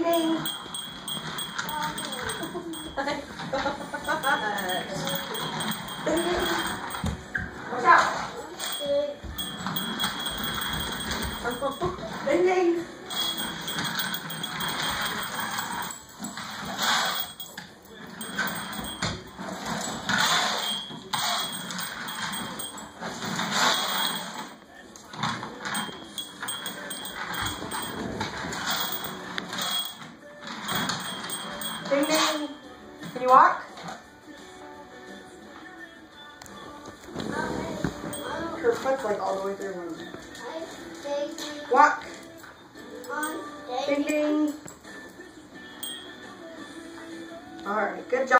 Linh Linh Linh Có sao? Linh Linh ding. Ding. Can you walk? Her foot's like all the way through him. Walk. Ding ding. All right, good job.